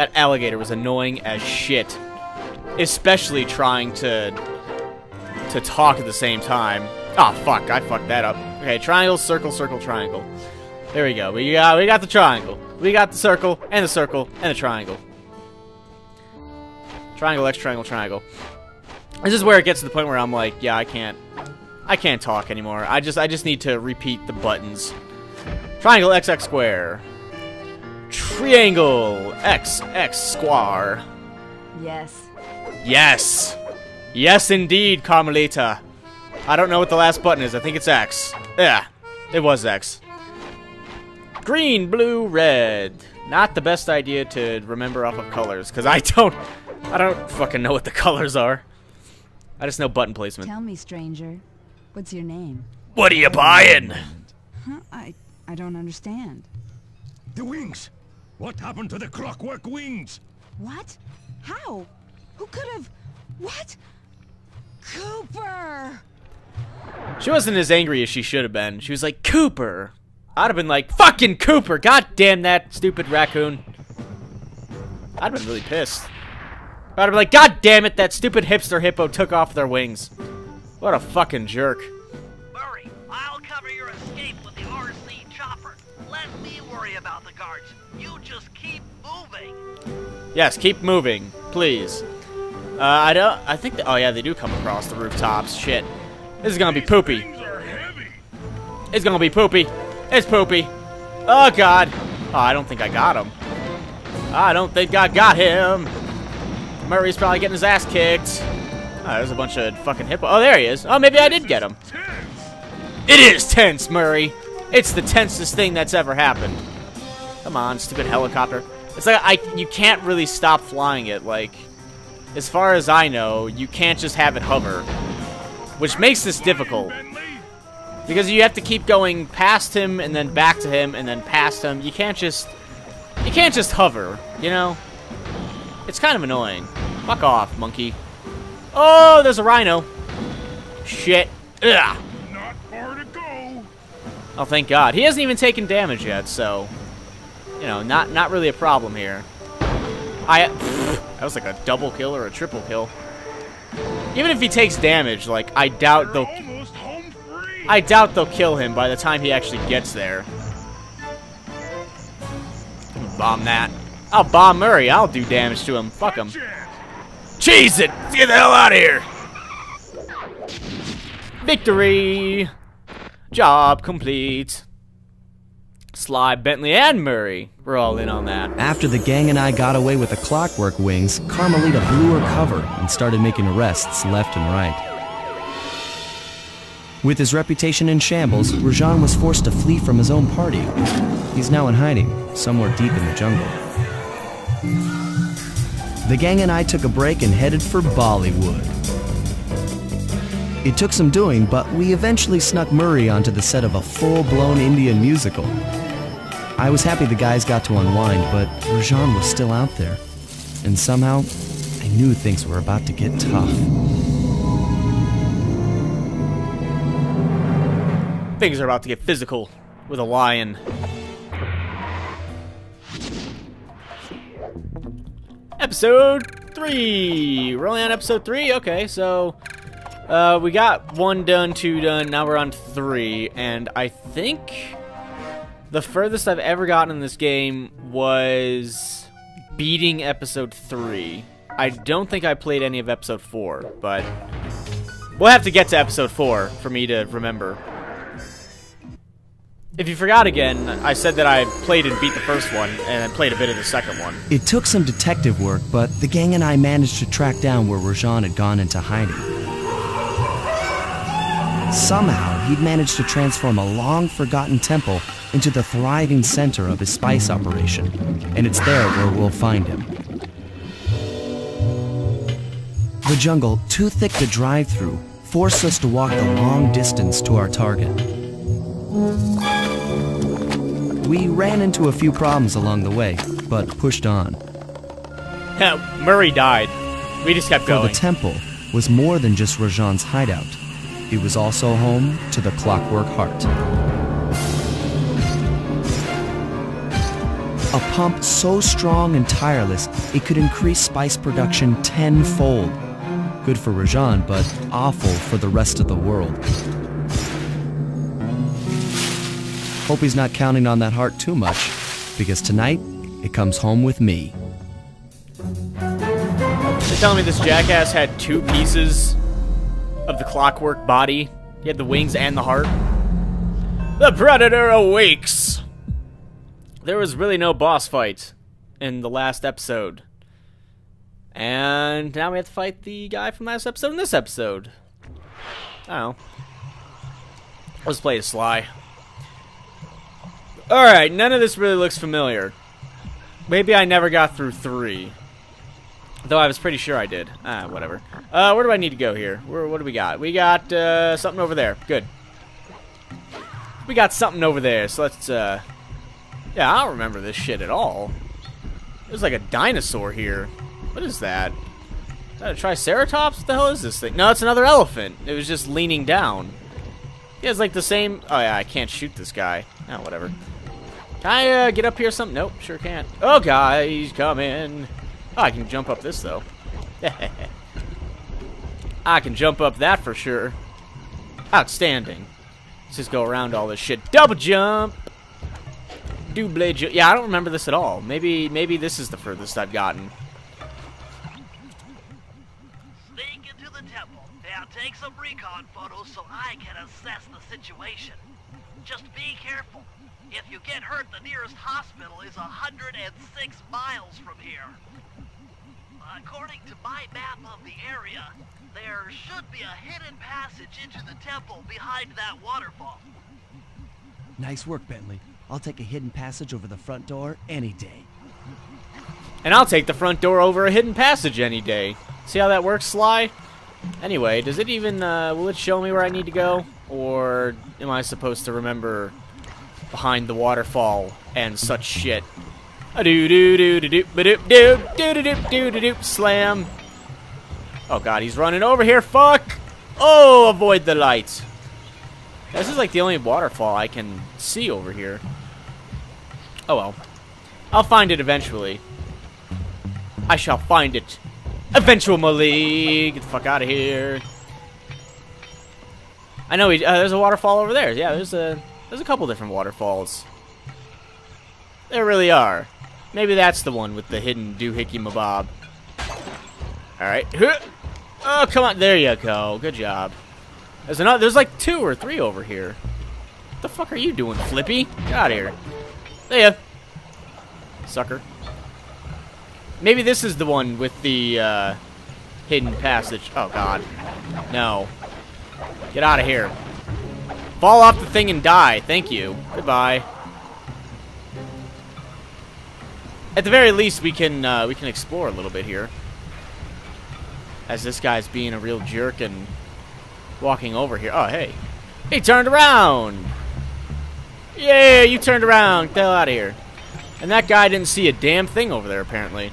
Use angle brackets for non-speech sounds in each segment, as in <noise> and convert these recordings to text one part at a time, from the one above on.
That alligator was annoying as shit. Especially trying to to talk at the same time. Oh fuck, I fucked that up. Okay, triangle, circle, circle, triangle. There we go. We got we got the triangle. We got the circle and the circle and the triangle. Triangle, X, triangle, triangle. This is where it gets to the point where I'm like, yeah, I can't I can't talk anymore. I just I just need to repeat the buttons. Triangle X, X, square. Triangle X X square. Yes. Yes. Yes indeed, Carmelita. I don't know what the last button is. I think it's X. Yeah. It was X. Green, blue, red. Not the best idea to remember off of colors, because I don't I don't fucking know what the <laughs> colors are. I just know button placement. Tell me, stranger. What's your name? What are you buying? Huh? I I don't understand. The wings! What happened to the clockwork wings? What? How? Who could have? What? Cooper! She wasn't as angry as she should have been. She was like, Cooper. I'd have been like, fucking Cooper! God damn that stupid raccoon. I'd have been really pissed. I'd have been like, God damn it, that stupid hipster hippo took off their wings. What a fucking jerk. Murray, I'll cover your escape with the RC chopper. Let me worry about the guards. Yes, keep moving, please. Uh, I don't. I think. Oh yeah, they do come across the rooftops. Shit, this is gonna be poopy. It's gonna be poopy. It's poopy. Oh god. Oh, I don't think I got him. I don't think I got him. Murray's probably getting his ass kicked. Oh, there's a bunch of fucking hippo. Oh, there he is. Oh, maybe I did get him. It is tense, Murray. It's the tensest thing that's ever happened. Come on, stupid helicopter. It's like I you can't really stop flying it. Like, as far as I know, you can't just have it hover, which makes this difficult because you have to keep going past him and then back to him and then past him. You can't just you can't just hover. You know, it's kind of annoying. Fuck off, monkey. Oh, there's a rhino. Shit. Ugh. Not far to go. Oh, thank God. He hasn't even taken damage yet, so... You know, not not really a problem here. I... that was like a double kill or a triple kill. Even if he takes damage, like, I doubt they'll... home free. I doubt they'll kill him by the time he actually gets there. Bomb that. I'll bomb Murray. I'll do damage to him. Fuck him. Cheese it! Get the hell out of here! Victory! Job complete. Sly, Bentley, and Murray. We're all in on that. After the gang and I got away with the clockwork wings, Carmelita blew her cover and started making arrests left and right. With his reputation in shambles, Rajan was forced to flee from his own party. He's now in hiding, somewhere deep in the jungle. The gang and I took a break and headed for Bollywood. It took some doing, but we eventually snuck Murray onto the set of a full blown Indian musical. I was happy the guys got to unwind, but Rajan was still out there. And somehow, I knew things were about to get tough. Things are about to get physical with a lion. Episode 3! We're only on episode 3? Okay, so... Uh, we got one done, two done, now we're on three, and I think the furthest I've ever gotten in this game was beating episode 3. I don't think I played any of episode 4, but we'll have to get to episode 4 for me to remember. If you forgot again, I said that I played and beat the first one, and I played a bit of the second one. It took some detective work, but the gang and I managed to track down where Rajan had gone into hiding. Somehow, he'd managed to transform a long forgotten temple into the thriving center of his spice operation, and it's there where we'll find him. The jungle, too thick to drive through, forced us to walk the long distance to our target. We ran into a few problems along the way, but pushed on. Murray died. We just kept For going. the temple was more than just Rajan's hideout. It was also home to the Clockwork Heart. Pump so strong and tireless, it could increase spice production tenfold. Good for Rajan, but awful for the rest of the world. Hope he's not counting on that heart too much, because tonight, it comes home with me. They're telling me this jackass had two pieces of the clockwork body. He had the wings and the heart. The Predator awakes! There was really no boss fight in the last episode. And now we have to fight the guy from last episode in this episode. Know. Let's play sly. Alright, none of this really looks familiar. Maybe I never got through three. Though I was pretty sure I did. Ah, whatever. Uh, where do I need to go here? Where, what do we got? We got, uh, something over there. Good. We got something over there, so let's, uh... Yeah, I don't remember this shit at all. There's like a dinosaur here. What is that? Is that a Triceratops? What the hell is this thing? No, it's another elephant. It was just leaning down. He has like the same... Oh yeah, I can't shoot this guy. Oh, whatever. Can I uh, get up here something? Nope, sure can't. Oh, guys, come in. Oh, I can jump up this, though. <laughs> I can jump up that for sure. Outstanding. Let's just go around all this shit. Double jump! Double jump. Yeah, I don't remember this at all. Maybe, maybe this is the furthest I've gotten. Sneak into the temple. Now take some recon photos so I can assess the situation. Just be careful. If you get hurt, the nearest hospital is 106 miles from here. According to my map of the area, there should be a hidden passage into the temple behind that waterfall. Nice work, Bentley. I'll take a hidden passage over the front door any day. And I'll take the front door over a hidden passage any day. See how that works, Sly? Anyway, does it even, uh, will it show me where I need to go? Or am I supposed to remember behind the waterfall and such shit? A doo doo doo doo doo ba doop doop doo doo doop doo doo doop slam. Oh god, he's running over here, fuck! Oh, avoid the lights. This is like the only waterfall I can see over here. Oh well. I'll find it eventually. I shall find it. Eventually. Get the fuck out of here. I know uh, there's a waterfall over there. Yeah, there's a there's a couple different waterfalls. There really are. Maybe that's the one with the hidden doohickey mabob. Alright. <laughs> Oh, come on. There you go. Good job. There's another. There's like two or three over here. What the fuck are you doing, Flippy? Get out of here. There ya. Sucker. Maybe this is the one with the uh, hidden passage. Oh, God. No. Get out of here. Fall off the thing and die. Thank you. Goodbye. At the very least, we can uh, we can explore a little bit here. As this guy's being a real jerk and walking over here. Oh, hey. He turned around! Yeah, you turned around. Get out of here. And that guy didn't see a damn thing over there, apparently.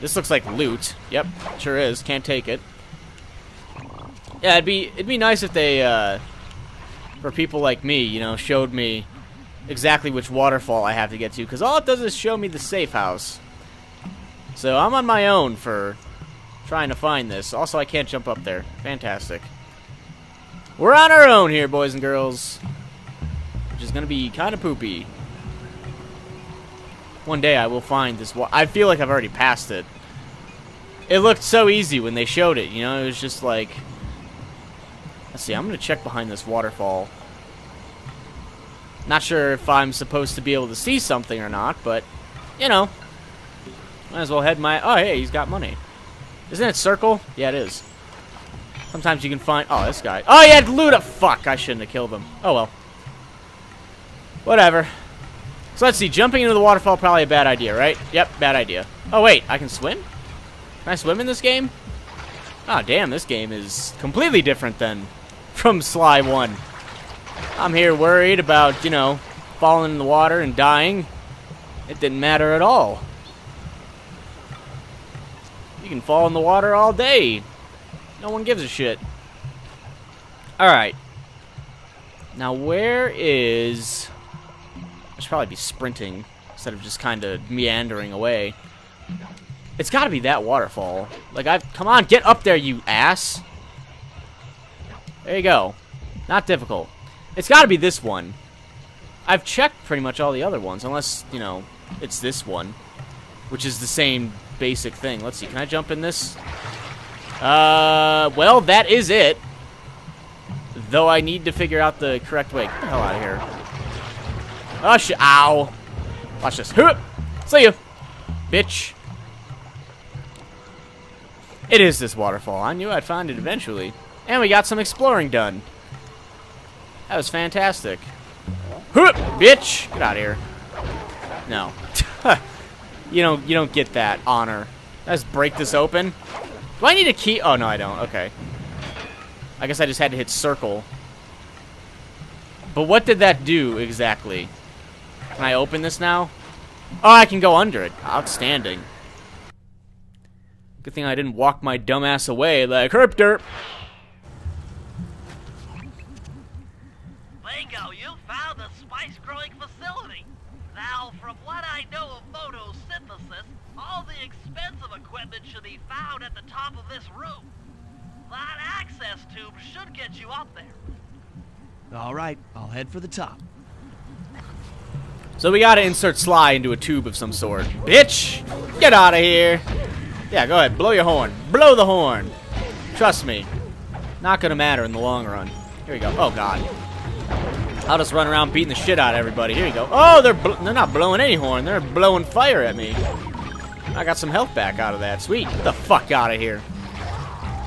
This looks like loot. Yep, sure is. Can't take it. Yeah, it'd be it'd be nice if they, uh, for people like me, you know, showed me exactly which waterfall I have to get to, because all it does is show me the safe house. So I'm on my own for trying to find this. Also, I can't jump up there. Fantastic. We're on our own here, boys and girls. Which is going to be kind of poopy. One day I will find this. I feel like I've already passed it. It looked so easy when they showed it, you know? It was just like... Let's see, I'm going to check behind this waterfall. Not sure if I'm supposed to be able to see something or not, but, you know. Might as well head my... Oh, hey, he's got money. Isn't it circle? Yeah, it is. Sometimes you can find... Oh, this guy. Oh, he had loot. Oh, fuck, I shouldn't have killed him. Oh, well. Whatever. So let's see. Jumping into the waterfall probably a bad idea, right? Yep, bad idea. Oh, wait. I can swim? Can I swim in this game? Oh, damn. This game is completely different than <laughs> from Sly 1. I'm here worried about, you know, falling in the water and dying. It didn't matter at all. You can fall in the water all day. No one gives a shit. Alright. Now, where is... Should probably be sprinting. instead of just kind of meandering away. It's got to be that waterfall. Like, I've... Come on, get up there, you ass! There you go. Not difficult. It's got to be this one. I've checked pretty much all the other ones, unless, you know, it's this one. Which is the same basic thing. Let's see, can I jump in this? Uh, well, that is it. Though I need to figure out the correct way. Get the hell out of here. Oh, shit. Ow. Watch this. See you, Bitch. It is this waterfall. I knew I'd find it eventually. And we got some exploring done. That was fantastic. Hoop, bitch! Get out of here. No. <laughs> you don't you don't get that honor. Let's break this open. Do I need a key? Oh no, I don't. Okay. I guess I just had to hit circle. But what did that do exactly? Can I open this now? Oh, I can go under it. Outstanding. Good thing I didn't walk my dumbass away like herp derp. Bingo, you found the spice growing facility. Now, from what I know of photosynthesis, all the expensive equipment should be found at the top of this room. That access tube should get you up there. All right, I'll head for the top. So we gotta insert Sly into a tube of some sort. Bitch! Get out of here! Yeah, go ahead. Blow your horn. Blow the horn. Trust me. Not gonna matter in the long run. Here we go. Oh, God. I'll just run around beating the shit out of everybody. Here you go. Oh, they're they're not blowing any horn. They're blowing fire at me. I got some health back out of that. Sweet. Get the fuck out of here.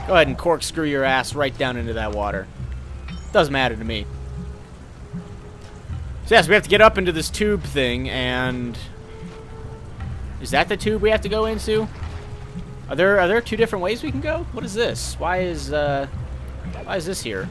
Go ahead and corkscrew your ass right down into that water. Doesn't matter to me. So yes, we have to get up into this tube thing, and... Is that the tube we have to go into? Are there are there two different ways we can go? What is this? Why is uh why is this here?